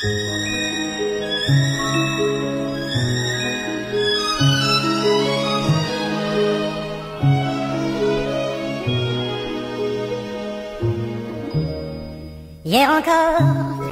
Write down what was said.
Hier encore